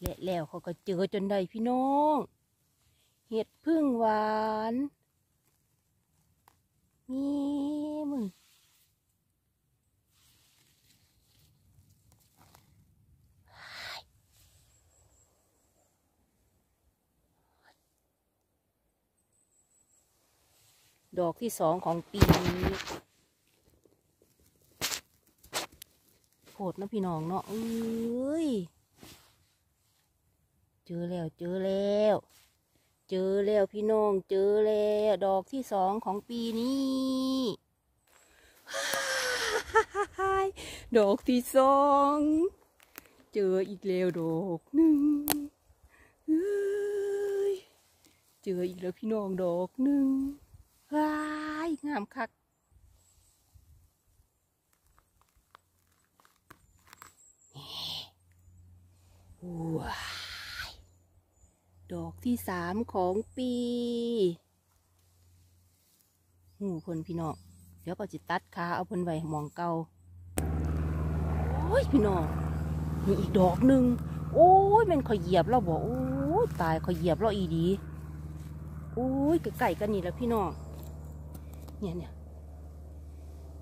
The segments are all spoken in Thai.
และแล้วเขาก็เจอจนได้พี่น้อง เห็ดพึ่งหวานนี่มึงดอกที่สองของปีนี้โผดนะพี่น้องเนาะเอ้ย เจอแล้วเจอแล้ว เจอแล้วพี่น้องเจอแล้วดอกที่สองของปีนี้ดอกที่สอง เจออีกแล้วดอกหนึ่งเจออีกแล้วพี่น้องดอกหนึ่งว้ายงามคักว้า ดอกที่สามของปีหูเพิ่นพี่น้องเดี๋ยวก็จิตัดขาเอาเพิ่นไว้หมองเก่าโอ้ยพี่น้องมีอีกดอกหนึ่งโอ้ยมันขอยเหยียบเราบอกโอ้ยตายขอยเหยียบเราอีดีโอ้ยไก่กันนี่แล้วพี่น้องเนี่ยเนี่ย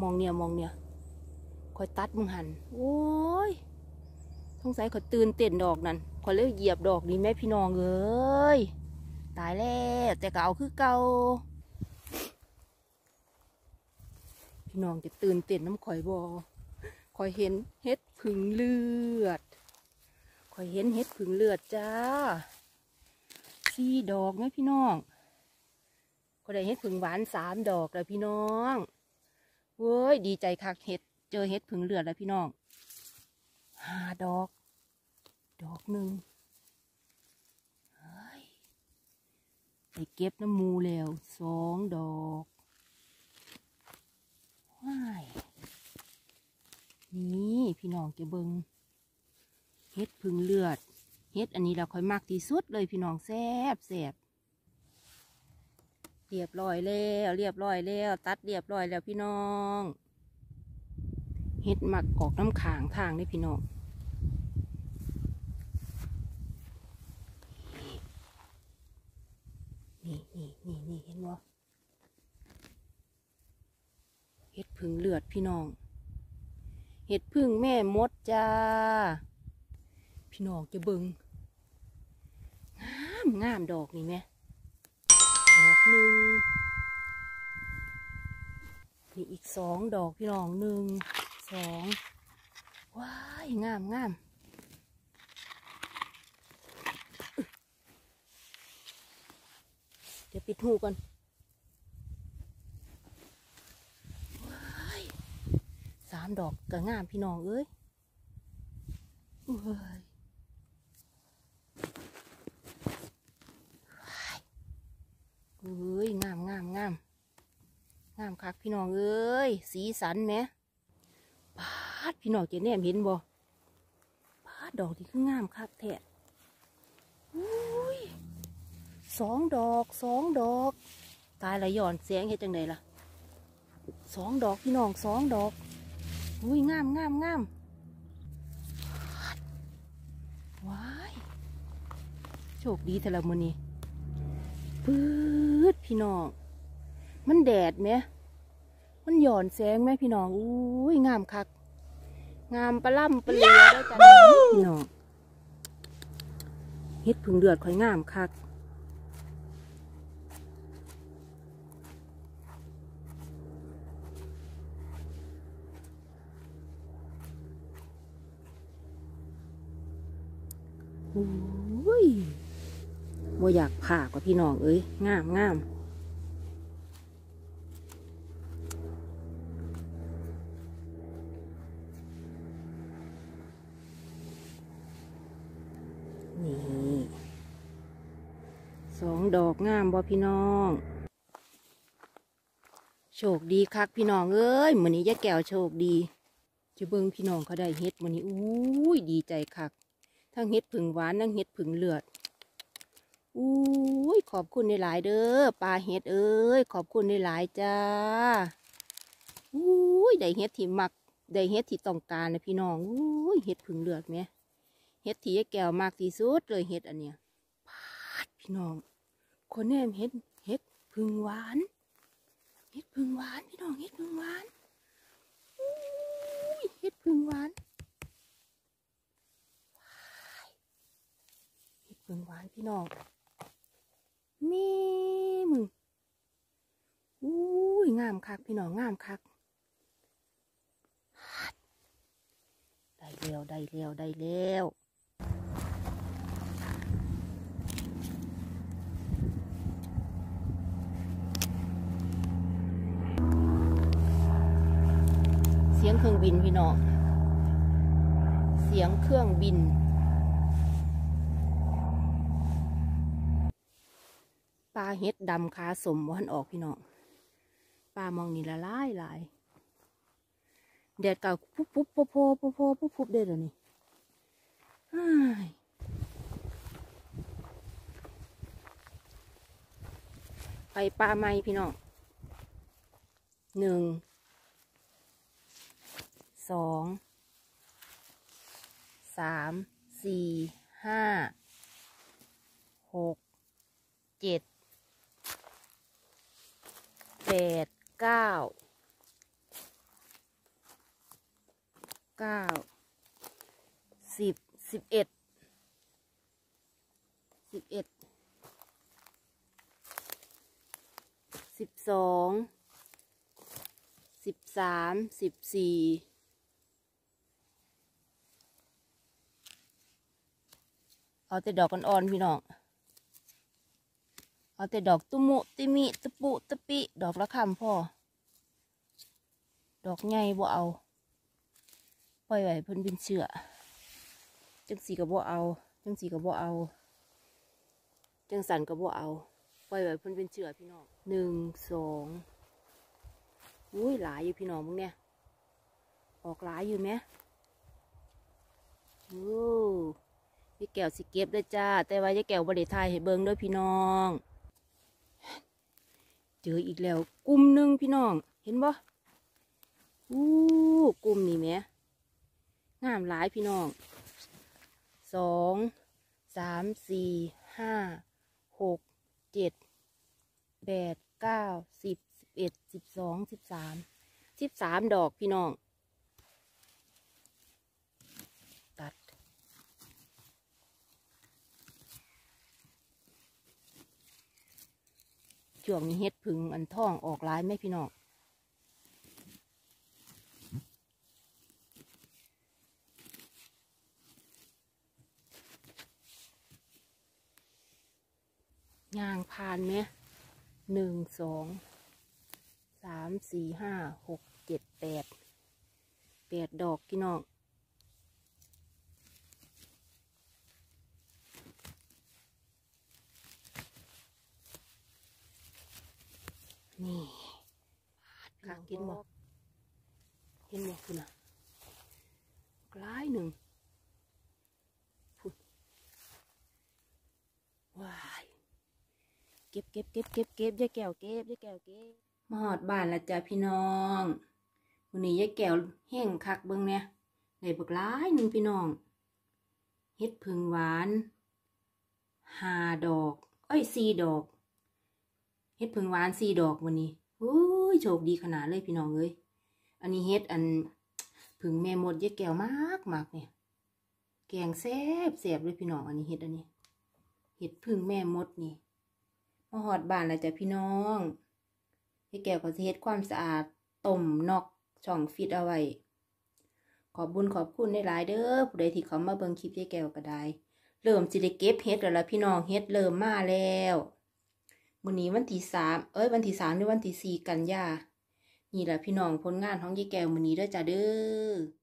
มองเนี่ยมองเนี่ยคอยตัดมึงหันโอ้ยสงสัยเขาตื่นเต้นดอกนั่น ขอเลยเหยียบดอกนี้แม่พี่น้องเอ้ยตายแล้วแต่ก็เอาคือเก่าพี่น้องจะตื่นเต้นน้ำข่อยบอคอยเห็นเห็ดผึ่งเลือดคอยเห็นเห็ดผึ่งเลือดจ้าสี่ดอกไหมพี่น้องก็ได้เห็ดผึ่งหวานสามดอกแล้วพี่น้องเว้ยดีใจคักเห็ดเจอเห็ดผึ่งเลือดแล้วพี่น้องห้าดอก หนึ่งไปเก็บน้ำมูแล้วสองดอกว้ายนี่พี่น้องจะเบิงเฮ็ดพึ่งเลือด เฮ็ดอันนี้เราค่อยมากที่สุดเลยพี่น้องแซบแซบเรียบร้อยแล้ว เรียบร้อยแล้ว ตัดเรียบร้อยแล้วพี่น้อง เฮ็ดหมักกอกน้ำขางทางนี่พี่น้อง นี่นี่นี่นี่เห็นบ่เห็ดพึ่งเลือดพี่น้อง เห็ดพึ่งแม่มดจ้า พี่น้องจะเบิงงามงามดอกนี่แม่ดอกหนึ่งนี่อีกสองดอกพี่น้องหนึ่งสองว้ายงามงาม เดี๋ยวปิดหูก่อนสามดอกก็งามพี่น้องเอ้ยเอ้ยเอ้ยงามงามงามงามคักพี่น้องเอ้ยสีสันไหมปาดพี่น้องเจแนมเห็นบ่ปาดดอกที่คืองามคักแท้อุ้ย สองดอกสองดอก ตายละหย่อนเสียงเฮ็ดจังไดล่ะสองดอกพี่น้องสองดอกอุ้ยงามงามงามว้ายโชคดีแต่ละมือนี้ปื๊ดพี่น้อง มันแดดไหมมันหย่อนแสงไหมพี่น้องอุ้ยงามคัก งามปลาล่ำปลาเลียด้วยกันพี่น้องเฮ็ดผึ่งเดือดค่อยงามคัก อ้ยบ่อยากผ่ากว่าพี่น้องเอ้ยงามงามนี่สองดอกงามบ่พี่น้อง โชคดีคักพี่น้องเอ้ยมือนี้ยายแก้วโชคดี จะเบิ่งพี่น้องเขาได้เฮ็ดมือนี้อุ้ยดีใจคัก ทั้งเห็ดผึ่งหวานทั้งเห็ดผึ่งเลือดอุ้ยขอบคุณในหลายเด้อปลาเห็ดเอ้ยขอบคุณในหลายจ้าอุ้ยได้เห็ดที่มักได้เห็ดที่ต้องการนะพี่น้องอุ้ยเห็ดผึ่งเลือดไหมเฮ็ดที่แก้วมากที่สุดเลยเฮ็ดอันเนี้ยพาดพี่น้อง คนแนมเฮ็ดเฮ็ดพึ่งหวานเฮ็ดพึ่งหวานพี่น้องเฮ็ดพึ่งหวานอุ้ยเฮ็ดพึ่งหวานว้ายิ่งหวานพี่น้อง นี่มึงอุ้ยงามคักพี่น้องงามคัก ได้แล้วได้แล้วได้แล้วเสียงเครื่องบินพี่น้อง เสียงเครื่องบิน ปลาเฮ็ดดำขาสมวันออกพี่น้องปลามองนี่ละลายลายแดดเก่าปุ๊บปุ๊บโพโพโพโพปุ๊บปุ๊บเด็ดเลยนี้ไปปลาไม้พี่น้องหนึ่งสองสามสี่ห้าหกเจ็ด ดเก้าเก้าสิบสิบเอ็ดสิบเอ็ดสิบสองสิบสามสิบสี่เอาแต่ดอกอ่อนๆพี่น้อง เอาแต่ดอกตุมุติมิตะปุตะปิ ดอกละคำพ่อ ดอกใหญ่บ่เอา ปล่อยไว้เพิ่นเป็นเชื่อ จังสีกับบ่เอา จังสีกับบ่เอา จังสันกับบ่เอา ปล่อยไว้เพิ่นเป็นเชื่อพี่น้องหนึ่งสองอุ้ยหลายอยู่พี่น้องมึงเนี่ย ออกหลายอยู่ไหมโอ้ยแก้วสิเก็บด้วยจ้า แต่ว่ายายแก้วบริทายให้เบิงด้วยพี่น้อง เจออีกแล้ว กลุ่มหนึ่งพี่น้อง เห็นบ่อู้กลุ่มนี่แหมงามหลายพี่น้องสองสามสี่ห้าหกเจ็ดแปดเก้าสิบสิบเอ็ดสิบสองสิบสามสิบสามดอกพี่น้อง ช่วงนี้เฮ็ดพึ่งอันท่องออกหลายไหมพี่น้องยางผ่านไหมหนึ่งสองสามสี่ห้าหกเจ็ดแปดแปดดอกพี่น้อง นี่ค่ะกินบอกเห็นบอกคุณอะกลายหนึ่งพุ่นว้ายเก็บเก็บเก็บเก็บเก็บยายแก้วเก็บยายแก้วเก็บมาหอดบ้านและจ้ะพี่น้องวันนี้ยายแก้วแห้งคักเบิ่งเนี่ยได้บักหลายหนึ่งพี่น้องเฮ็ดพึ่งหวานห้าดอก เอ้ยสี่ดอก เฮ็ดพึ่งหวานสี่ดอกวันนี้โอ้ยโชคดีขนาดเลยพี่น้องเอ้ยอันนี้เฮ็ดอันพึ่งแม่มดยายแก้วมากมากเนี่ย แกงแซ่บแซ่บเลยพี่น้องอันนี้เฮ็ดอันนี้เฮ็ดพึ่งแม่มดนี่มาหอดบ้านแล้วจ้ะพี่น้องพี่แก้วก็สิเฮ็ดความสะอาดต้มนอกช่องฟิตเอาไว้ขอบบุญขอบคุณได้หลายเด้อผู้ใดที่เขามาเบิ่งคลิปยายแก้วก็ได้ เริ่มสิได้เก็บเฮ็ดแล้วล่ะพี่น้องเฮ็ดเริ่มมาแล้ว มื้อนี้วันที่สามเอ้ยวันที่สามหรือวันที่สี่กันยานี่แหละพี่น้องผลงานของยายแก้วมื้อนี้เด้อจ้ะเด้อ